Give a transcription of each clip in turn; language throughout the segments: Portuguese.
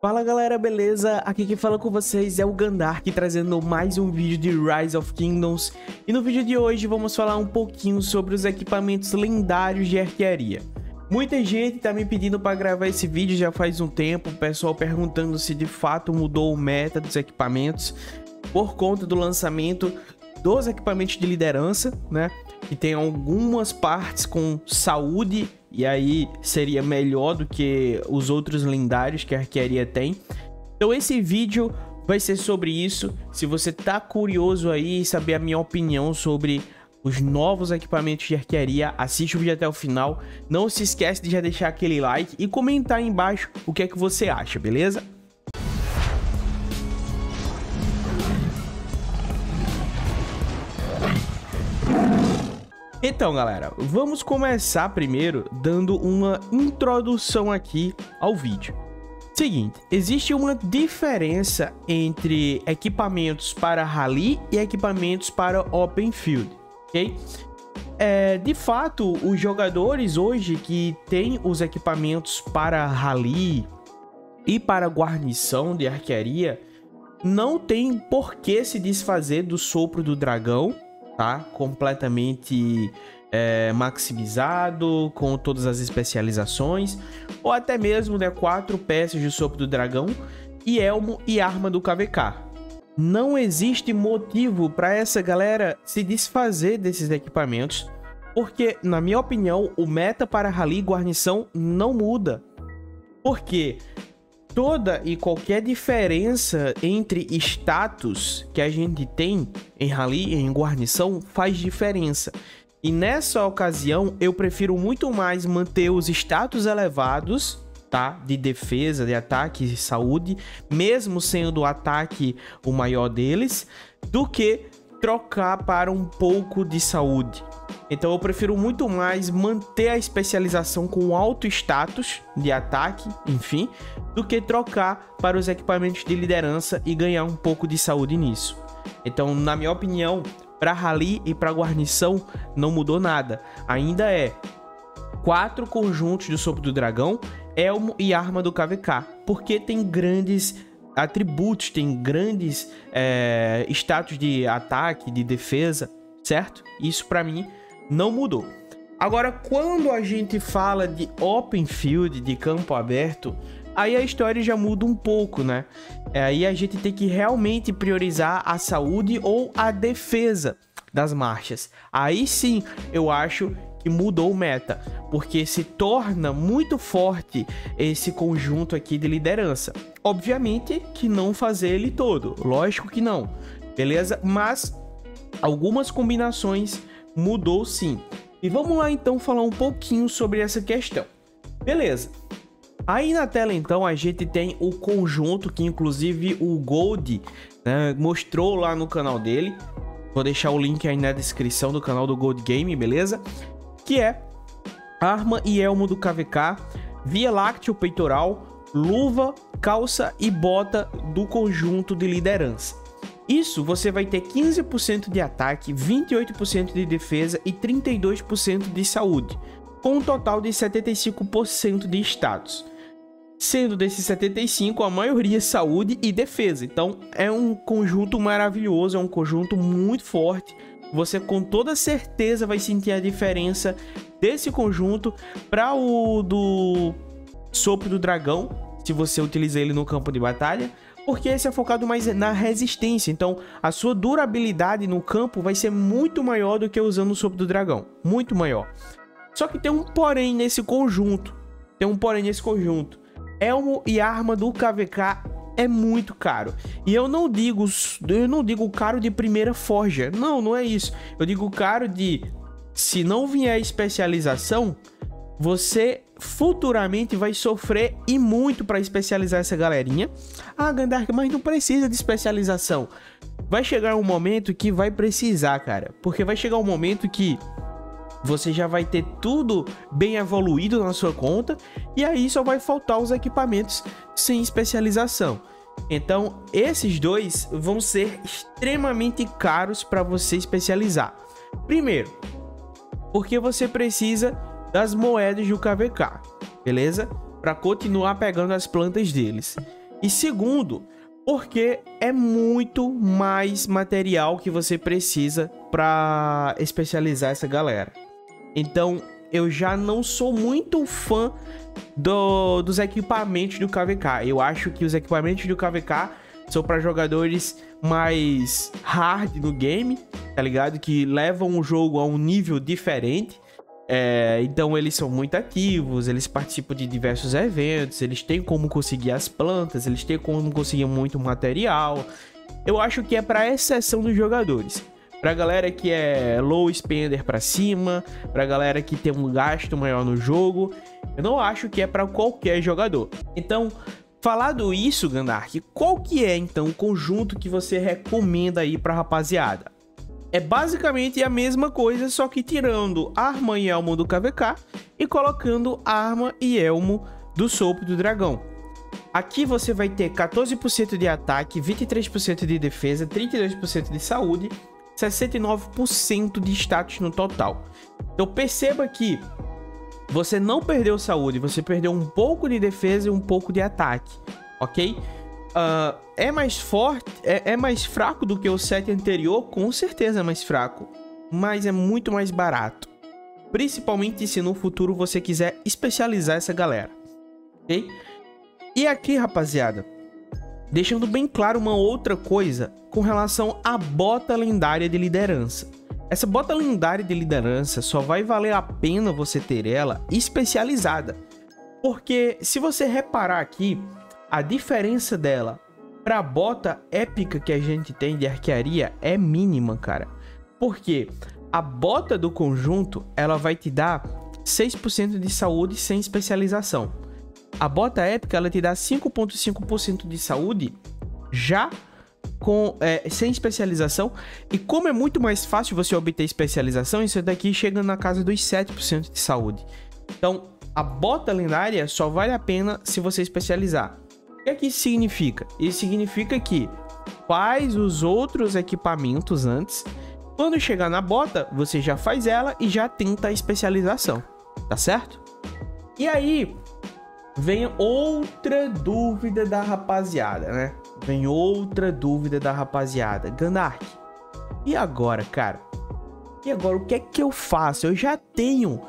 Fala galera, beleza? Aqui quem fala com vocês é o Gandark trazendo mais um vídeo de Rise of Kingdoms e no vídeo de hoje vamos falar um pouquinho sobre os equipamentos lendários de arquearia. Muita gente tá me pedindo para gravar esse vídeo já faz um tempo, o pessoal perguntando se de fato mudou o meta dos equipamentos por conta do lançamento dos equipamentos de liderança, né? Que tem algumas partes com saúde e aí seria melhor do que os outros lendários que a arquearia tem. Então esse vídeo vai ser sobre isso. Se você tá curioso aí saber a minha opinião sobre os novos equipamentos de arquearia, assiste o vídeo até o final. Não se esquece de já deixar aquele like e comentar aí embaixo o que é que você acha, beleza? Então, galera, vamos começar primeiro dando uma introdução aqui ao vídeo. Seguinte, existe uma diferença entre equipamentos para rally e equipamentos para open field, ok? É, de fato, os jogadores hoje que têm os equipamentos para rally e para guarnição de arquearia não tem por que se desfazer do sopro do dragão tá? Completamente é, maximizado, com todas as especializações, ou até mesmo né, quatro peças de sopro do dragão e elmo e arma do KVK. Não existe motivo para essa galera se desfazer desses equipamentos, porque, na minha opinião, o meta para rally guarnição não muda. Porque toda e qualquer diferença entre status que a gente tem em rally em guarnição faz diferença. E nessa ocasião eu prefiro muito mais manter os status elevados, tá? De defesa, de ataque e saúde, mesmo sendo o ataque o maior deles, do que trocar para um pouco de saúde. Então eu prefiro muito mais manter a especialização com alto status de ataque, enfim, do que trocar para os equipamentos de liderança e ganhar um pouco de saúde nisso. Então, na minha opinião, para rally e para guarnição não mudou nada. Ainda é quatro conjuntos do sopro do dragão, elmo e arma do KVK, porque tem grandes atributos, tem grandes é, status de ataque, de defesa, certo? Isso para mim não mudou. Agora, quando a gente fala de open field, de campo aberto, aí a história já muda um pouco, né? É, aí a gente tem que realmente priorizar a saúde ou a defesa das marchas. Aí sim, eu acho que mudou o meta, porque se torna muito forte esse conjunto aqui de liderança. Obviamente que não fazer ele todo, lógico que não, beleza? Mas algumas combinações mudou sim. E vamos lá então falar um pouquinho sobre essa questão. Beleza. Aí na tela então a gente tem o conjunto que inclusive o Gold né, mostrou lá no canal dele. Vou deixar o link aí na descrição do canal do Gold Game, beleza? Que é arma e elmo do KVK, via lácteo peitoral, luva, calça e bota do conjunto de liderança. Isso você vai ter 15% de ataque, 28% de defesa e 32% de saúde, com um total de 75% de status. Sendo desses 75, a maioria saúde e defesa. Então é um conjunto maravilhoso, é um conjunto muito forte. Você com toda certeza vai sentir a diferença desse conjunto para o do sopro do dragão, se você utiliza ele no campo de batalha, porque esse é focado mais na resistência. Então, a sua durabilidade no campo vai ser muito maior do que usando o sopro do dragão. Muito maior. Só que tem um porém nesse conjunto. Tem um porém nesse conjunto. Elmo e arma do KVK é muito caro. E eu não digo, eu não digo caro de primeira forja. Não, não é isso. Eu digo caro de se não vier especialização, você futuramente vai sofrer e muito para especializar essa galerinha. Ah, Gandark, mas não precisa de especialização. Vai chegar um momento que vai precisar, cara. Porque vai chegar um momento que você já vai ter tudo bem evoluído na sua conta e aí só vai faltar os equipamentos sem especialização. Então, esses dois vão ser extremamente caros para você especializar. Primeiro, porque você precisa das moedas do KVK, beleza? Para continuar pegando as plantas deles. E segundo, porque é muito mais material que você precisa para especializar essa galera. Então, eu já não sou muito fã do, dos equipamentos do KVK. Eu acho que os equipamentos do KVK são para jogadores mais hard no game, tá ligado? Que levam o jogo a um nível diferente. É, então eles são muito ativos, eles participam de diversos eventos, eles têm como conseguir as plantas, eles têm como conseguir muito material. Eu acho que é para exceção dos jogadores. Pra galera que é low spender para cima, pra galera que tem um gasto maior no jogo, eu não acho que é para qualquer jogador. Então, falado isso, Gandark, qual que é então o conjunto que você recomenda aí pra rapaziada? É basicamente a mesma coisa, só que tirando arma e elmo do KVK e colocando arma e elmo do Sopro do Dragão. Aqui você vai ter 14% de ataque, 23% de defesa, 32% de saúde, 69% de status no total. Então perceba que você não perdeu saúde, você perdeu um pouco de defesa e um pouco de ataque, ok? Uh, é mais forte, é, é, mais fraco do que o set anterior, com certeza é mais fraco, mas é muito mais barato. Principalmente se no futuro você quiser especializar essa galera, ok? E aqui, rapaziada, deixando bem claro uma outra coisa com relação à bota lendária de liderança. Essa bota lendária de liderança só vai valer a pena você ter ela especializada. Porque se você reparar aqui, a diferença dela para a bota épica que a gente tem de arquearia é mínima, cara. Porque a bota do conjunto, ela vai te dar 6% de saúde sem especialização. A bota épica, ela te dá 5.5% de saúde já com é, sem especialização. E como é muito mais fácil você obter especialização, isso daqui chega na casa dos 7% de saúde. Então, a bota lendária só vale a pena se você especializar que, é que isso significa? Isso significa que faz os outros equipamentos antes. Quando chegar na bota, você já faz ela e já tenta a especialização, tá certo? E aí vem outra dúvida da rapaziada, né? Vem outra dúvida da rapaziada. Ganark, e agora, cara? E agora, o que é que eu faço? Eu já tenho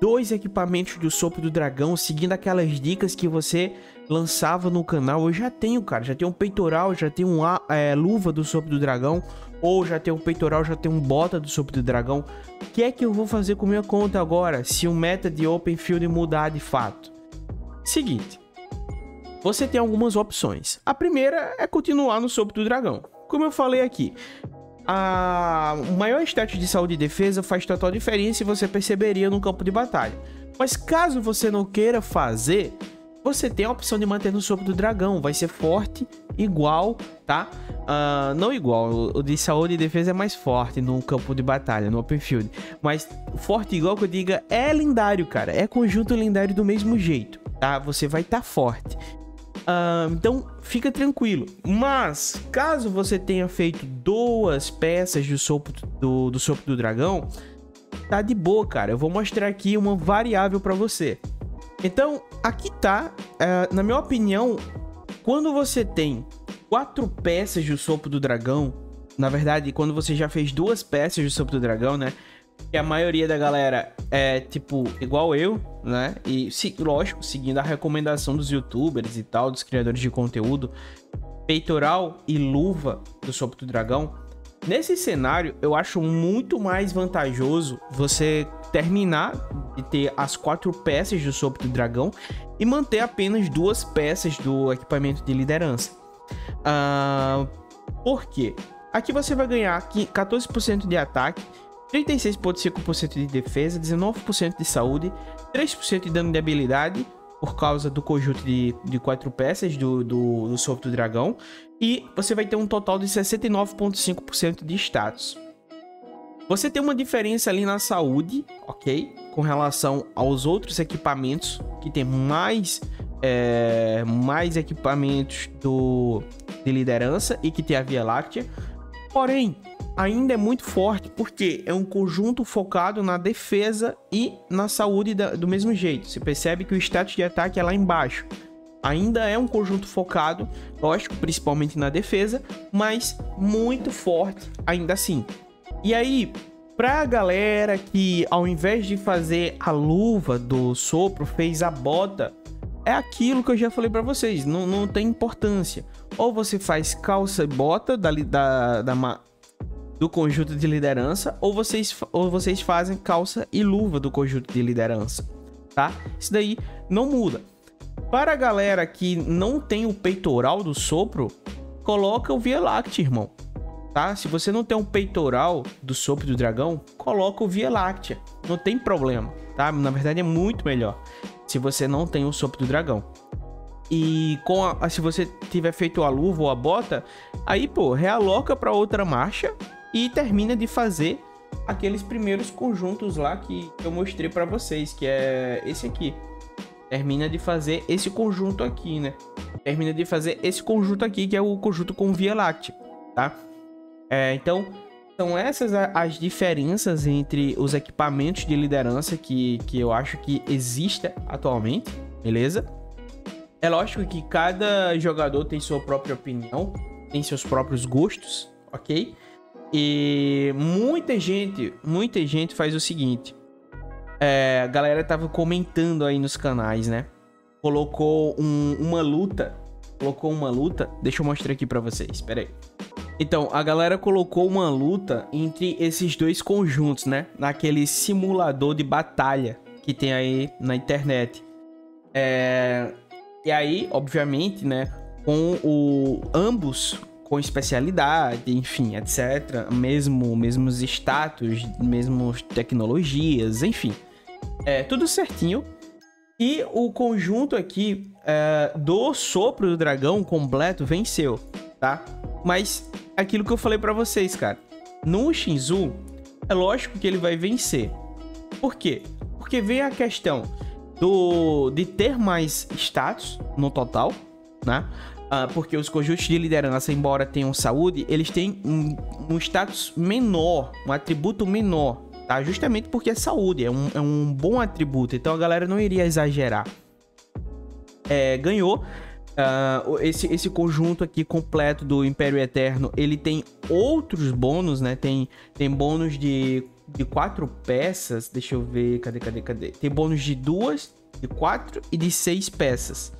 dois equipamentos do Sopro do Dragão, seguindo aquelas dicas que você lançava no canal. Eu já tenho, cara. Já tenho um peitoral, já tenho uma é, luva do Sopro do Dragão. Ou já tenho um peitoral, já tenho um bota do Sopro do Dragão. O que é que eu vou fazer com minha conta agora, se o meta de Open Field mudar de fato? Seguinte. Você tem algumas opções. A primeira é continuar no Sopro do Dragão. Como eu falei aqui, a maior status de saúde e defesa faz total diferença e você perceberia no campo de batalha. Mas caso você não queira fazer, você tem a opção de manter no sopro do dragão. Vai ser forte, igual, tá? Uh, não igual, o de saúde e defesa é mais forte no campo de batalha, no open field. Mas forte igual que eu diga é lendário, cara. É conjunto lendário do mesmo jeito, tá? Você vai estar tá forte. Uh, então fica tranquilo. Mas caso você tenha feito duas peças do sopro do, do sopro do dragão, tá de boa, cara. Eu vou mostrar aqui uma variável para você. Então, aqui tá, uh, na minha opinião, quando você tem quatro peças do Sopro do Dragão, na verdade, quando você já fez duas peças do Sopro do Dragão, né? Que a maioria da galera é, tipo, igual eu, né? E, lógico, seguindo a recomendação dos youtubers e tal, dos criadores de conteúdo, peitoral e luva do Sopro do Dragão. Nesse cenário, eu acho muito mais vantajoso você terminar de ter as quatro peças do Sopro do Dragão e manter apenas duas peças do equipamento de liderança. Uh, por quê? Aqui você vai ganhar 14% de ataque, 36,5% de defesa, 19% de saúde, 3% de dano de habilidade por causa do conjunto de, de quatro peças do, do, do Dragão. E você vai ter um total de 69,5% de status. Você tem uma diferença ali na saúde, ok? Com relação aos outros equipamentos, que tem mais, é, mais equipamentos do, de liderança e que tem a Via Láctea. Porém, ainda é muito forte porque é um conjunto focado na defesa e na saúde da, do mesmo jeito. Você percebe que o status de ataque é lá embaixo. Ainda é um conjunto focado, lógico, principalmente na defesa, mas muito forte ainda assim. E aí, pra galera que ao invés de fazer a luva do sopro, fez a bota, é aquilo que eu já falei para vocês, não, não tem importância. Ou você faz calça e bota da, da, da, do conjunto de liderança, ou vocês, ou vocês fazem calça e luva do conjunto de liderança, tá? Isso daí não muda. Para a galera que não tem o peitoral do sopro, coloca o Via Láctea, irmão. Tá? Se você não tem um peitoral do sopro do dragão, coloca o Via Láctea. Não tem problema, tá? Na verdade é muito melhor se você não tem o sopro do dragão. E com a, se você tiver feito a luva ou a bota, aí pô, realoca para outra marcha e termina de fazer aqueles primeiros conjuntos lá que eu mostrei para vocês, que é esse aqui. Termina de fazer esse conjunto aqui, né? Termina de fazer esse conjunto aqui, que é o conjunto com Via Láctea, tá? É, então, são essas as diferenças entre os equipamentos de liderança que, que eu acho que existe atualmente, beleza? É lógico que cada jogador tem sua própria opinião, tem seus próprios gostos, ok? E muita gente, muita gente faz o seguinte. É, a galera tava comentando aí nos canais, né? Colocou um, uma luta. Colocou uma luta. Deixa eu mostrar aqui para vocês. Espera aí. Então, a galera colocou uma luta entre esses dois conjuntos, né? Naquele simulador de batalha que tem aí na internet. É... E aí, obviamente, né? Com o ambos com especialidade, enfim, etc. Mesmo, mesmos status, mesmos tecnologias, enfim. É, tudo certinho. E o conjunto aqui é, do sopro do dragão completo venceu, tá? Mas aquilo que eu falei para vocês, cara. No Shinzu, é lógico que ele vai vencer. Por quê? Porque vem a questão do de ter mais status no total, né? Ah, porque os conjuntos de liderança, embora tenham saúde, eles têm um, um status menor, um atributo menor, tá? Justamente porque é saúde, é um, é um bom atributo, então a galera não iria exagerar. É, ganhou Uh, esse, esse conjunto aqui completo do Império Eterno, ele tem outros bônus, né? Tem, tem bônus de, de quatro peças. Deixa eu ver, cadê, cadê, cadê? Tem bônus de duas, de quatro e de seis peças.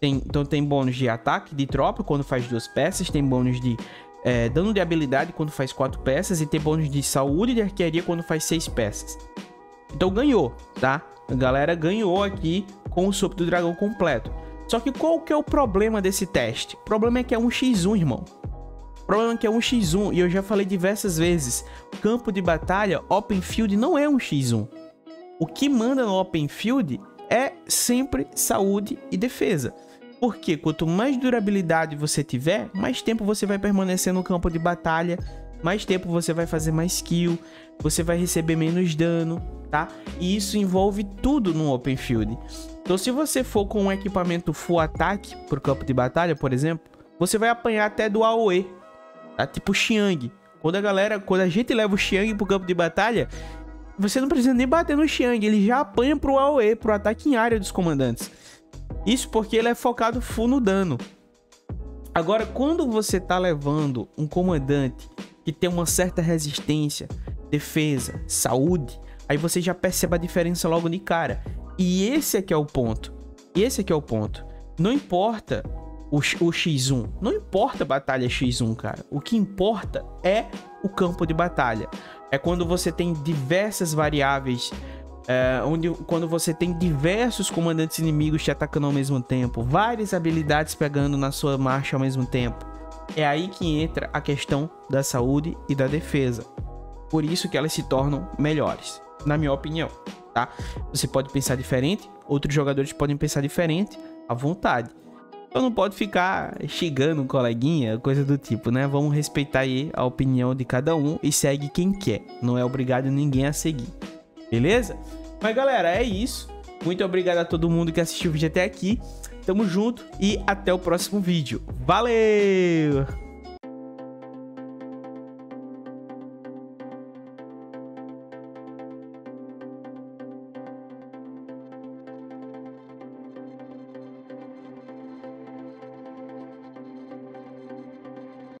Tem, então tem bônus de ataque de tropa quando faz duas peças. Tem bônus de é, dano de habilidade quando faz quatro peças. E tem bônus de saúde e de arquearia quando faz seis peças. Então ganhou, tá? A galera ganhou aqui com o sopro do dragão completo. Só que qual que é o problema desse teste? O problema é que é um x1, irmão. O problema é que é um x1 e eu já falei diversas vezes. Campo de batalha, open field não é um x1. O que manda no open field é sempre saúde e defesa. Porque quanto mais durabilidade você tiver, mais tempo você vai permanecer no campo de batalha, mais tempo você vai fazer mais kill, você vai receber menos dano, tá? E isso envolve tudo no open field. Então, se você for com um equipamento full ataque pro campo de batalha, por exemplo, você vai apanhar até do AOE, tá? Tipo Xiang. Quando a galera, quando a gente leva o Xiang pro campo de batalha, você não precisa nem bater no Xiang, ele já apanha pro AOE, pro ataque em área dos comandantes. Isso porque ele é focado full no dano. Agora, quando você tá levando um comandante que tem uma certa resistência, defesa, saúde, aí você já percebe a diferença logo de cara. E esse aqui é o ponto. Esse aqui é o ponto. Não importa o, o X1. Não importa a batalha X1, cara. O que importa é o campo de batalha. É quando você tem diversas variáveis. É, onde, quando você tem diversos comandantes inimigos te atacando ao mesmo tempo, várias habilidades pegando na sua marcha ao mesmo tempo. É aí que entra a questão da saúde e da defesa. Por isso que elas se tornam melhores, na minha opinião tá? Você pode pensar diferente, outros jogadores podem pensar diferente, à vontade. Então não pode ficar xingando coleguinha, coisa do tipo, né? Vamos respeitar aí a opinião de cada um e segue quem quer. Não é obrigado ninguém a seguir. Beleza? Mas galera, é isso. Muito obrigado a todo mundo que assistiu o vídeo até aqui. Tamo junto e até o próximo vídeo. Valeu!